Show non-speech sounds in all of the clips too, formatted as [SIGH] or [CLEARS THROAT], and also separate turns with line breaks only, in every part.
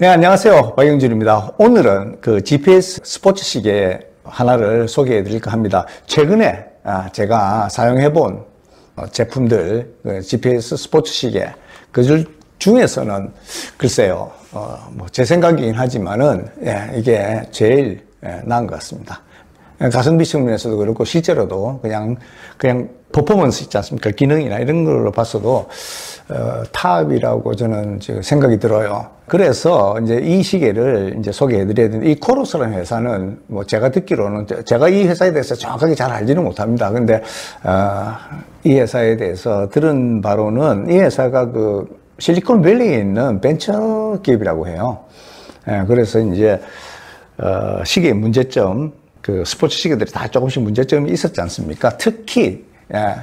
네, 안녕하세요. 박영준입니다. 오늘은 그 GPS 스포츠 시계 하나를 소개해 드릴까 합니다. 최근에 아, 제가 사용해 본 어, 제품들, 그 GPS 스포츠 시계, 그 중에서는 글쎄요, 어, 뭐 제 생각이긴 하지만은, 예, 이게 제일 예, 나은 것 같습니다. 가성비 측면에서도 그렇고 실제로도 그냥 그냥 퍼포먼스 있지 않습니까? 기능이나 이런 걸로 봤어도 어, 탑이라고 저는 지금 생각이 들어요. 그래서 이제 이 시계를 이제 소개해 드려야 되는데 이 코로스라는 회사는 뭐 제가 듣기로는 제가 이 회사에 대해서 정확하게 잘 알지는 못합니다. 근데 어, 이 회사에 대해서 들은 바로는 이 회사가 그 실리콘밸리에 있는 벤처 기업이라고 해요. 예, 그래서 이제 어, 시계의 문제점 그 스포츠 시계들이 다 조금씩 문제점이 있었지 않습니까? 특히 예,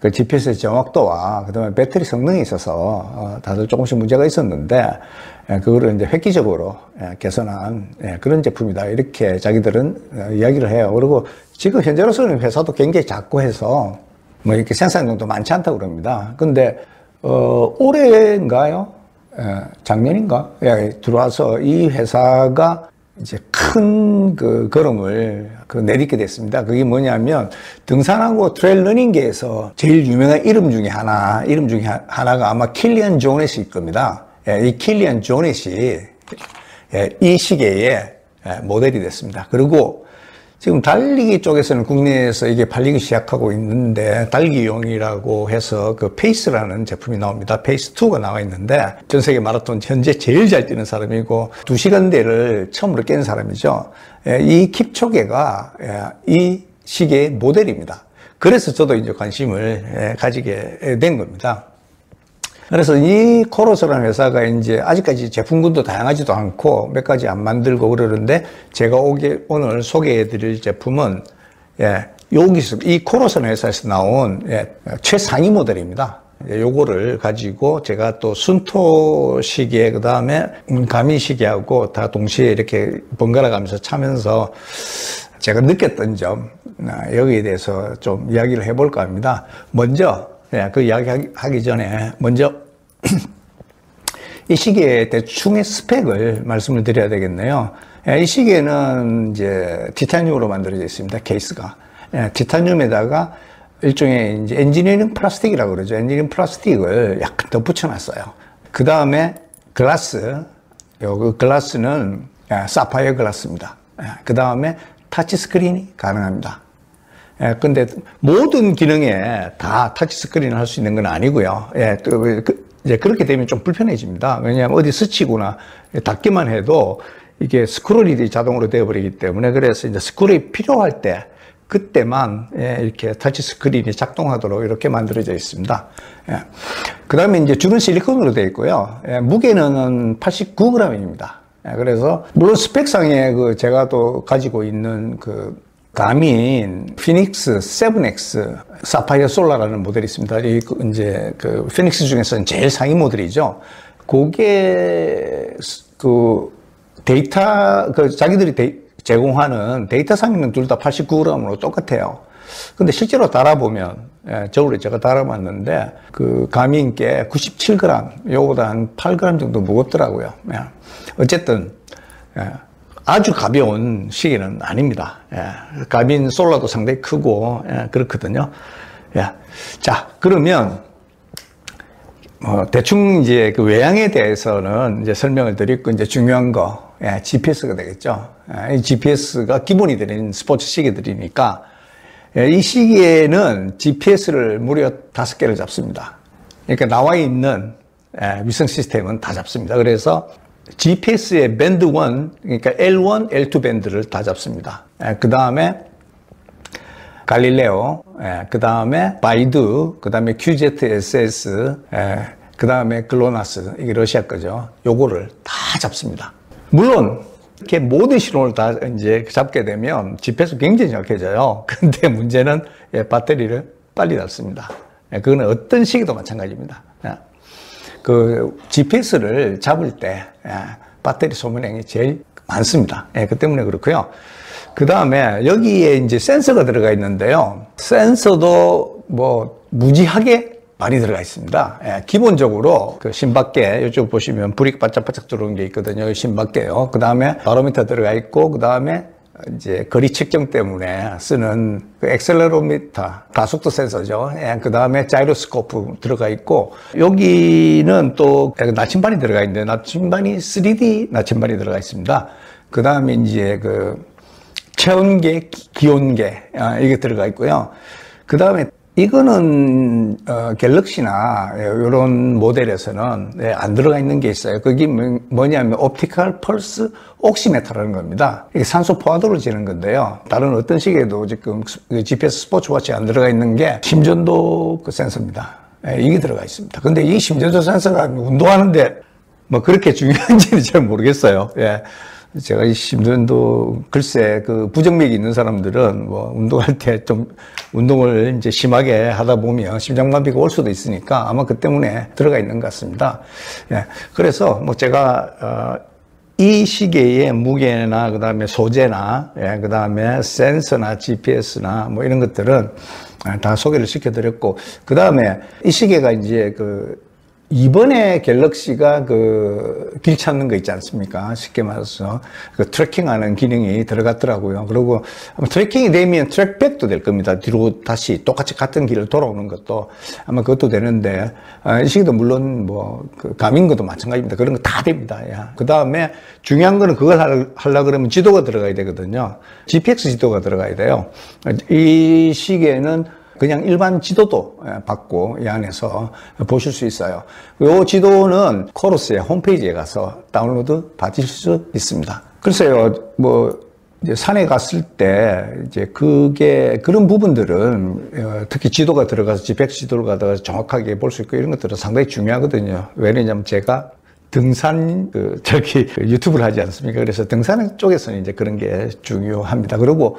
그 GPS의 정확도와 그다음에 배터리 성능이 있어서 어, 다들 조금씩 문제가 있었는데 예, 그거를 이제 획기적으로 예, 개선한 예, 그런 제품이다 이렇게 자기들은 어, 이야기를 해요. 그리고 지금 현재로서는 회사도 굉장히 작고 해서 뭐 이렇게 생산량도 많지 않다고 그럽니다. 근데 어, 올해인가요? 예, 작년인가? 예, 들어와서 이 회사가 이제 큰 그 걸음을 그 내딛게 됐습니다. 그게 뭐냐면 등산하고 트레일 러닝계에서 제일 유명한 이름 중에 하나, 이름 중에 하나가 아마 킬리안 조넷일 겁니다. 예, 이 킬리안 조넷이 예, 이 시계의 예, 모델이 됐습니다. 그리고 지금 달리기 쪽에서는 국내에서 이게 팔리기 시작하고 있는데 달리기용이라고 해서 그 페이스라는 제품이 나옵니다. 페이스2가 나와 있는데 전 세계 마라톤 현재 제일 잘 뛰는 사람이고 2시간대를 처음으로 깬 사람이죠. 예, 이 킵초게가 예, 이 시계의 모델입니다. 그래서 저도 이제 관심을 예, 가지게 된 겁니다. 그래서 이 코로스라는 회사가 이제 아직까지 제품군도 다양하지도 않고 몇 가지 안 만들고 그러는데 제가 오늘 소개해 드릴 제품은 예, 여기서 이 코로스라는 회사에서 나온 예, 최상위 모델입니다. 예, 요거를 가지고 제가 또 순토 시계 그 다음에 가민 시계하고 다 동시에 이렇게 번갈아 가면서 차면서 제가 느꼈던 점 아, 여기에 대해서 좀 이야기를 해볼까 합니다. 먼저 예, 그 이야기 하기 전에 먼저 [CLEARS THROAT] 이 시계의 대충의 스펙을 말씀을 드려야 되겠네요. 예, 이 시계는 이제 티타늄으로 만들어져 있습니다. 케이스가. 예, 티타늄에다가 일종의 이제 엔지니어링 플라스틱이라고 그러죠. 엔지니어링 플라스틱을 약간 더 붙여놨어요. 그 다음에 글라스, 요그 글라스는 사파이어 글라스입니다. 그 다음에 타치 스크린이 가능합니다. 예, 근데 모든 기능에 다 터치스크린을 할 수 있는 건 아니고요. 예, 또, 그, 이제 그렇게 되면 좀 불편해집니다. 왜냐하면 어디 스치거나 닿기만 해도 이게 스크롤이 자동으로 되어버리기 때문에 그래서 이제 스크롤이 필요할 때 그때만 예, 이렇게 터치 스크린이 작동하도록 이렇게 만들어져 있습니다. 예. 그 다음에 이제 줄은 실리콘으로 되어 있고요. 예, 무게는 89g입니다. 예, 그래서 물론 스펙상에 그 제가 또 가지고 있는 그 가민 피닉스 7X 사파이어 솔라라는 모델이 있습니다. 이그 이제 그 피닉스 중에서는 제일 상위 모델이죠. 그게 그 데이터 그 자기들이 데이, 제공하는 데이터 상에는 둘 다 89g으로 똑같아요. 근데 실제로 달아보면 예, 저울에 제가 달아봤는데 그 가민께 97g 요거보다 한 8g 정도 무겁더라고요. 예. 어쨌든 예. 아주 가벼운 시계는 아닙니다. 예. 가빈 솔라도 상당히 크고 예, 그렇거든요. 예. 자 그러면 어, 대충 이제 그 외양에 대해서는 이제 설명을 드리고 이제 중요한 거 예, GPS가 되겠죠. 예, 이 GPS가 기본이 되는 스포츠 시계들이니까 예, 이 시계는 GPS를 무려 다섯 개를 잡습니다. 그러니까 나와 있는 예, 위성 시스템은 다 잡습니다. 그래서 GPS의 밴드 1, 그러니까 L1, L2 밴드를 다 잡습니다. 예, 그 다음에 갈릴레오, 예, 그 다음에 바이두, 그 다음에 QZSS, 예, 그 다음에 글로나스, 이게 러시아 거죠. 요거를 다 잡습니다. 물론, 이렇게 모든 신호를 다 이제 잡게 되면 GPS 굉장히 약해져요. [LAUGHS] 근데 문제는 배터리를 빨리 닳습니다. 그거는 어떤 시기도 마찬가지입니다. 그 GPS를 잡을 때 예, 배터리 소모량이 제일 많습니다. 예, 그 때문에 그렇고요. 그 다음에 여기에 이제 센서가 들어가 있는데요. 센서도 뭐 무지하게 많이 들어가 있습니다. 예, 기본적으로 그 신밖에 이쪽 보시면 불이 반짝반짝 들어오는 게 있거든요. 신밖에요. 그 다음에 바로미터 들어가 있고 그 다음에 이제 거리 측정 때문에 쓰는 그 엑셀러로미터 가속도 센서죠. 예, 그 다음에 자이로스코프 들어가 있고 여기는 또 나침반이 들어가 있는데 나침반이 3D 나침반이 들어가 있습니다. 그 다음에 이제 그 체온계, 기온계 아, 이게 들어가 있고요. 그 다음에 이거는 어, 갤럭시나 이런 모델에서는 네, 안 들어가 있는 게 있어요. 그게 뭐, 뭐냐면 옵티컬 펄스 옥시메터라는 겁니다. 이게 산소 포화도를 재는 건데요. 다른 어떤 시계에도 지금 GPS 스포츠 워치 안 들어가 있는 게 심전도 그 센서입니다. 예, 이게 들어가 있습니다. 근데 이 심전도 센서가 운동하는데 뭐 그렇게 중요한지는 [LAUGHS] 잘 모르겠어요. 예. 제가 이 심전도 글쎄 그 부정맥이 있는 사람들은 뭐 운동할 때 좀 운동을 이제 심하게 하다 보면 심장마비가 올 수도 있으니까 아마 그 때문에 들어가 있는 것 같습니다. 예. 그래서 뭐 제가 어, 이 시계의 무게나 그다음에 소재나 예, 그다음에 센서나 GPS나 뭐 이런 것들은 다 소개를 시켜드렸고 그다음에 이 시계가 이제 그 이번에 갤럭시가 그 길 찾는 거 있지 않습니까? 쉽게 말해서 그 트래킹하는 기능이 들어갔더라고요. 그리고 트래킹이 되면 트랙백도 될 겁니다. 뒤로 다시 똑같이 같은 길을 돌아오는 것도 아마 그것도 되는데 아, 이 시기도 물론 뭐그 가민 것도 마찬가지입니다. 그런 거 다 됩니다. 그 다음에 중요한 거는 그걸 하려 그러면 지도가 들어가야 되거든요. GPX 지도가 들어가야 돼요. 이 시계는 그냥 일반 지도도 예, 받고 이 안에서 보실 수 있어요. 이 지도는 코러스의 홈페이지에 가서 다운로드 받으실 수 있습니다. 글쎄요, 뭐 산에 갔을 때 이제 그게 그런 부분들은 어, 특히 지도가 들어가서 GPX 지도를 가다가 정확하게 볼 수 있고 이런 것들은 상당히 중요하거든요. 왜냐면 제가 등산 그 저기 유튜브를 하지 않습니까? 그래서 등산 쪽에서는 이제 그런 게 중요합니다. 그리고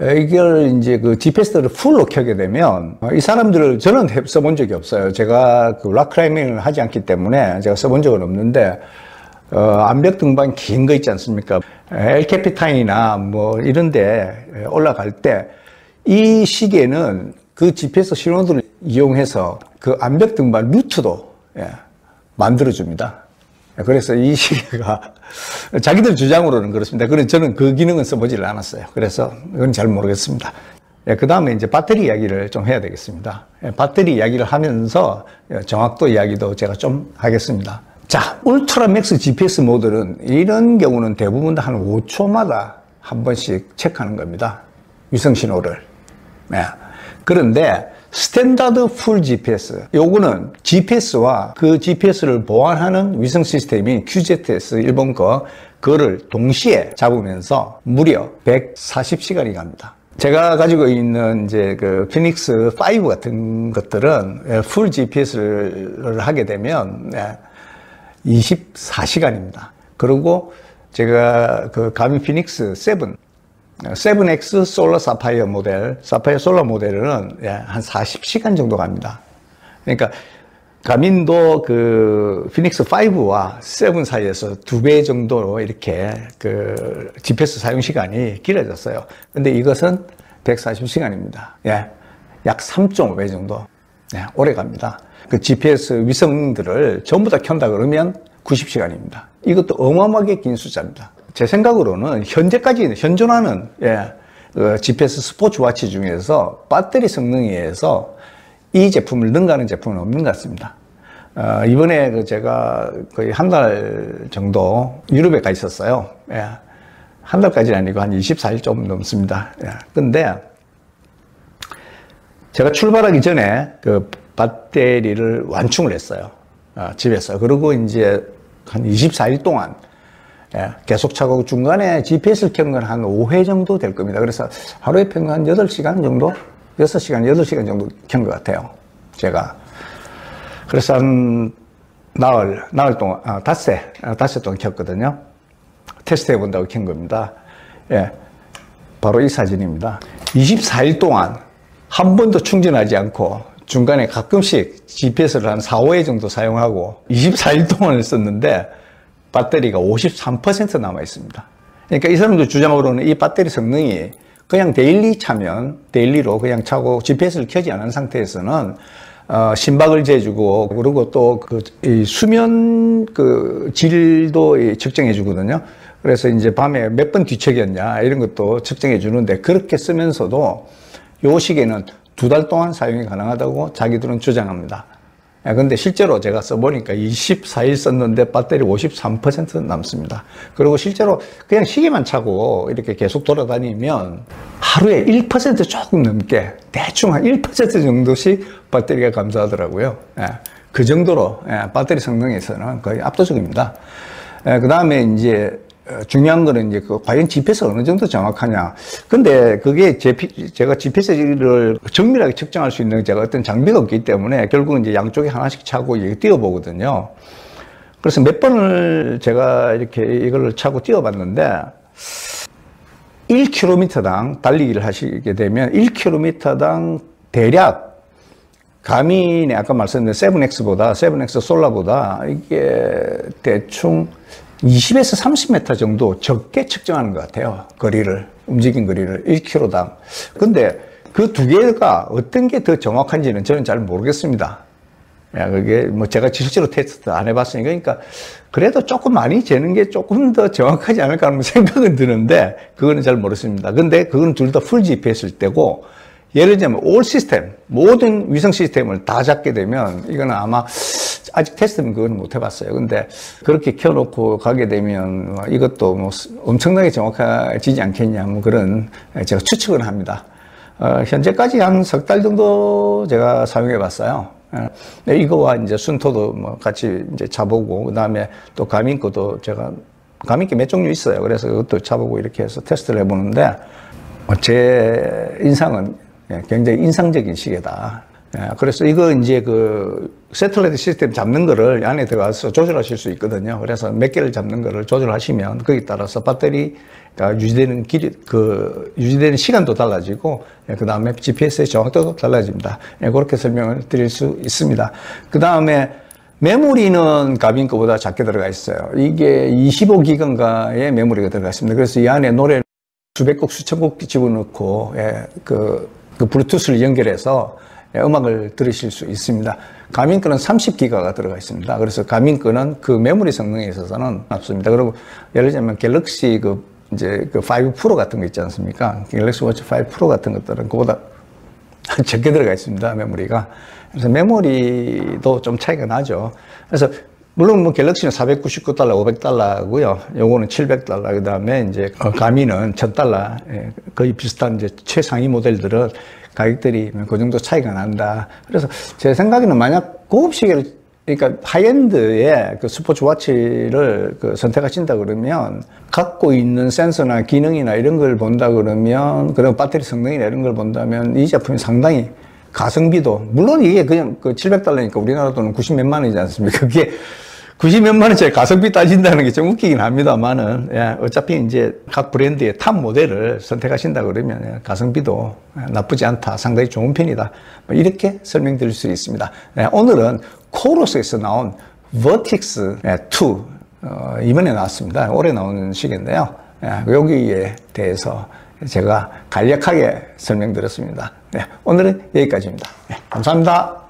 이걸 이제 그 GPS를 풀로 켜게 되면 이 사람들을 저는 써본 적이 없어요. 제가 그 락클라이밍을 하지 않기 때문에 제가 써본 적은 없는데 어, 암벽 등반 긴 거 있지 않습니까? 엘캐피타인이나 뭐 이런데 올라갈 때 이 시계는 그 GPS 신호들을 이용해서 그 암벽 등반 루트도 예, 만들어줍니다. 그래서 이 시계가 [LAUGHS] 자기들 주장으로는 그렇습니다. 그런데 저는 그 기능은 써보질 않았어요. 그래서 그건 잘 모르겠습니다. 예, 그 다음에 이제 배터리 이야기를 좀 해야 되겠습니다. 예, 배터리 이야기를 하면서 정확도 이야기도 제가 좀 하겠습니다. 자, Ultra Max GPS 모델은 이런 경우는 대부분 다 한 5초마다 한 번씩 체크하는 겁니다. 위성 신호를. 네. 그런데 standard full GPS. 요거는 GPS와 그 GPS를 보완하는 위성 시스템인 QZS 일본 거, 그거를 동시에 잡으면서 무려 140시간이 갑니다. 제가 가지고 있는 이제 그 피닉스 5 같은 것들은 풀 GPS를 하게 되면 24시간입니다. 그리고 제가 그 가미 피닉스 7 7X 솔러 사파이어 모델, 사파이어 솔러 모델은 예, 한 40시간 정도 갑니다. 그러니까 가민도 그 피닉스 5와 7 사이에서 두 배 정도로 이렇게 그 GPS 사용 시간이 길어졌어요. 근데 이것은 140시간입니다. 예. 약 3.5배 정도. 예, 오래 갑니다. 그 GPS 위성들을 전부 다 켠다 그러면 90시간입니다. 이것도 어마어마하게 긴 숫자입니다. 제 생각으로는 현재까지 현존하는 예, 그 GPS 스포츠 워치 중에서 배터리 성능에 의해서 이 제품을 능가하는 제품은 없는 것 같습니다. 어, 이번에 그 제가 거의 한 달 정도 유럽에 가 있었어요. 예. 한 달까지는 아니고 한 24일 좀 넘습니다. 예. 근데 제가 출발하기 전에 그 배터리를 완충을 했어요. 어, 집에서. 그리고 이제 한 24일 동안 예, 계속 차고 중간에 GPS를 켠 건 한 5회 정도 될 겁니다. 그래서 하루에 평균 한 8시간 정도? 6시간, 8시간 정도 켠 것 같아요. 제가. 그래서 한 나흘, 나흘 동안, 아, 닷새, 아, 닷새 동안 켰거든요. 테스트 해본다고 켠 겁니다. 예. 바로 이 사진입니다. 24일 동안 한 번도 충전하지 않고 중간에 가끔씩 GPS를 한 4, 5회 정도 사용하고 24일 동안을 썼는데 배터리가 53% 남아 있습니다. 그러니까 이 사람들 주장으로는 이 배터리 성능이 그냥 daily 차면 daily로 그냥 차고 GPS를 켜지 않은 상태에서는 어, 심박을 재주고 그리고 또그 수면 그 질도 측정해 주거든요. 그래서 이제 밤에 몇 번 뒤척였냐 이런 것도 측정해 주는데 그렇게 쓰면서도 요 시계는 두 달 동안 사용이 가능하다고 자기들은 주장합니다. 예, 근데 실제로 제가 써보니까 24일 썼는데 배터리 53% 남습니다. 그리고 실제로 그냥 시계만 차고 이렇게 계속 돌아다니면 하루에 1% 조금 넘게 대충 한 1% 정도씩 배터리가 감소하더라고요. 예, 그 정도로 예, 배터리 성능에서는 거의 압도적입니다. 그 다음에 이제 어, 중요한 거는 이제 그 과연 GPS 어느 정도 정확하냐. 근데 그게 제, 제가 GPS를 정밀하게 측정할 수 있는 제가 어떤 장비가 없기 때문에 결국은 이제 양쪽에 하나씩 차고 이게 띄워보거든요. 그래서 몇 번을 제가 이렇게 이걸 차고 띄워봤는데 1km당 달리기를 하시게 되면 1km당 대략 가민이 아까 말씀드린 7X보다 7X 솔라보다 이게 대충 20에서 30m 정도 적게 측정하는 것 같아요. 거리를, 움직인 거리를 1km당. 근데 그 두 개가 어떤 게 더 정확한지는 저는 잘 모르겠습니다. 야, 그게 뭐 제가 실제로 테스트 안 해봤으니까. 그러니까 그래도 조금 많이 재는 게 조금 더 정확하지 않을까 하는 [LAUGHS] 생각은 드는데 그거는 잘 모르겠습니다. 근데 그건 둘 다 full GPS일 때고 예를 들면 all system, 모든 위성 시스템을 다 잡게 되면 이거는 아마 아직 테스트는 그건 못 해봤어요. 근데 그렇게 켜놓고 가게 되면 뭐 이것도 뭐 엄청나게 정확해지지 않겠냐, 뭐 그런 제가 추측을 합니다. 어, 현재까지 한 석 달 정도 제가 사용해 봤어요. 네, 이거와 이제 순토도 뭐 같이 이제 차보고, 그 다음에 또 가민 거도 제가, 가민 게몇 종류 있어요. 그래서 그것도 차보고 이렇게 해서 테스트를 해보는데, 뭐제 인상은 굉장히 인상적인 시계다. 예, 그래서 이거 이제 그 세틀라이트 시스템 잡는 거를 안에 들어가서 조절하실 수 있거든요. 그래서 몇 개를 잡는 거를 조절하시면 거기에 따라서 배터리가 유지되는 길, 그 유지되는 시간도 달라지고 예, 그 다음에 GPS의 정확도도 달라집니다. 예, 그렇게 설명을 드릴 수 있습니다. 그 다음에 메모리는 Garmin 거보다 작게 들어가 있어요. 이게 25기가인가의 메모리가 들어가 있습니다. 그래서 이 안에 노래 수백 곡, 수천 곡 집어넣고, 예, 그, 그 블루투스를 연결해서 예, 음악을 들으실 수 있습니다. Garmin 거는 30기가가 들어가 있습니다. 그래서 Garmin 거는 그 메모리 성능에 있어서는 앞섭니다. 그리고 예를 들면 Galaxy 그 이제 그 5 프로 같은 거 있지 않습니까? Galaxy Watch 5 프로 같은 것들은 그보다 [LAUGHS] 적게 들어가 있습니다. 메모리가. 그래서 메모리도 좀 차이가 나죠. 그래서 물론 뭐 Galaxy는 499달러, 500달러고요. 요거는 700달러. 그다음에 이제 Garmin은 1000달러. 예, 거의 비슷한 이제 최상위 모델들은 가격들이 그 정도 차이가 난다. 그래서 제 생각에는 만약 고급 시계를 그러니까 high-end의 그 스포츠 watch를 그 선택하신다 그러면 갖고 있는 센서나 기능이나 이런 걸 본다 그러면 그리고 배터리 성능이나 이런 걸 본다면 이 제품이 상당히 가성비도 물론 이게 그냥 그 700달러니까 우리나라 돈은 90 몇만 원이지 않습니까? [LAUGHS] 그게 90몇만 원짜리 가성비 따진다는 게 좀 웃기긴 합니다만은, 예, 어차피 이제 각 브랜드의 top 모델을 선택하신다 그러면 예, 가성비도 나쁘지 않다. 상당히 좋은 편이다. 뭐 이렇게 설명드릴 수 있습니다. 예, 오늘은 COROS에서 나온 Vertix 2, 어, 이번에 나왔습니다. 올해 나오는 시계인데요. 예, 여기에 대해서 제가 간략하게 설명드렸습니다. 네, 오늘은 여기까지입니다. 네, 감사합니다.